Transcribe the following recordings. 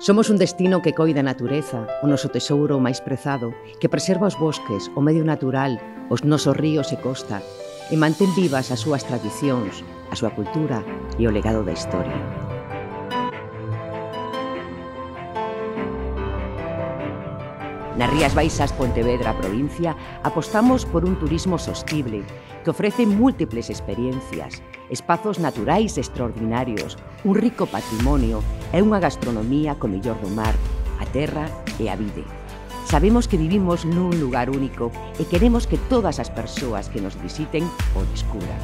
Somos un destino que coida a natureza, o noso tesouro máis prezado, que preserva os bosques, o medio natural, os nosos ríos e costa, e mantén vivas as súas tradicións, a súa cultura e o legado da historia. Nas Rías Baixas Pontevedra provincia apostamos por un turismo sostible que ofrece múltiples experiencias, espazos naturais extraordinarios, un rico patrimonio É unha gastronomía co mellor do mar, a terra e a vide. Sabemos que vivimos nun lugar único e queremos que todas as persoas que nos visiten o descubran.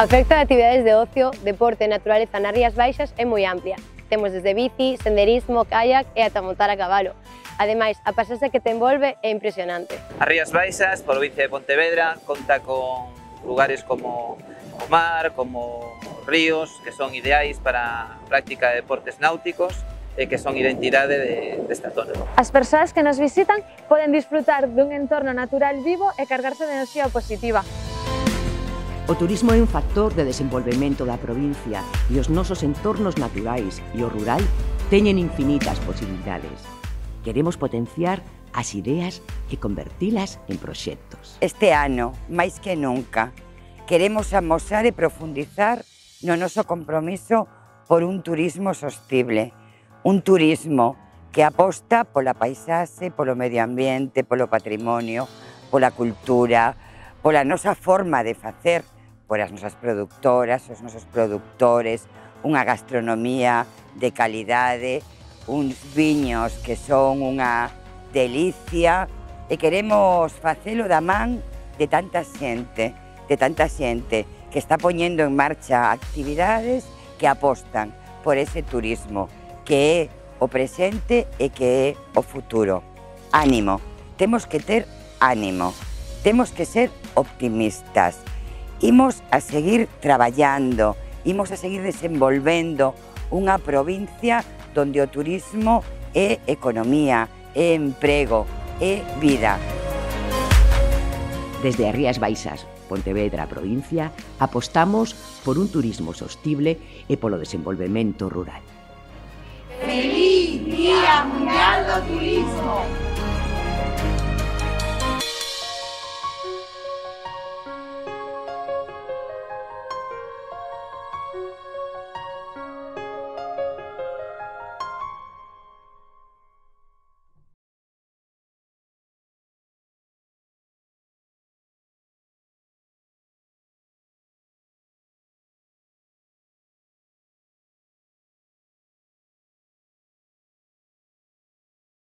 A oferta de actividades de ocio, deporte e naturaleza nas Rías Baixas é moi amplia. Temos desde bici, senderismo, kayak e ata montar a cabalo. Ademais, a pasaxe que te envolve é impresionante. As Rías Baixas, provincia de Pontevedra, conta con lugares como mar, como ríos, que son ideais para a práctica de deportes náuticos e que son identidade de, desta zona. As persoas que nos visitan poden disfrutar dun entorno natural vivo e cargarse de enerxía positiva. O turismo é un factor de desenvolvemento da provincia e os nosos entornos naturais e o rural teñen infinitas posibilidades. Queremos potenciar as ideas e convertilas en proxectos. Este ano, máis que nunca, queremos amosar e profundizar no noso compromiso por un turismo sostible, un turismo que aposta pola paisaxe, polo medio ambiente, polo patrimonio, pola cultura, pola nosa forma de facer, por as nosas productoras, os nosos productores, unha gastronomía de calidade, uns viños que son unha delicia e queremos facelo da man de tanta xente de tanta xente que está poñendo en marcha actividades que apostan por ese turismo, que é o presente e que é o futuro. Ánimo, temos que ter ánimo, temos que ser optimistas. Imos a seguir traballando, imos a seguir desenvolvendo unha provincia donde o turismo é economía, é emprego, é vida. Desde as Rías Baixas, Pontevedra, provincia, apostamos por un turismo sostible e polo desenvolvemento rural. Feliz Día Mundial do Turismo!